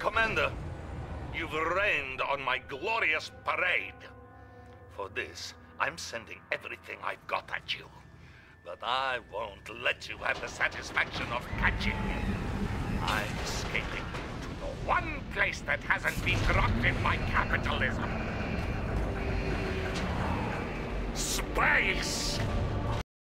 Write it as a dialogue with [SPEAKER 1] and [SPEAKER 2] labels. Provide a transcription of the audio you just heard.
[SPEAKER 1] Commander, you've rained on my glorious parade. For this, I'm sending everything I've got at you. But I won't let you have the satisfaction of catching me. I'm escaping to the one place that hasn't been corrupted by capitalism. Space!